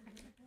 Mm-hmm.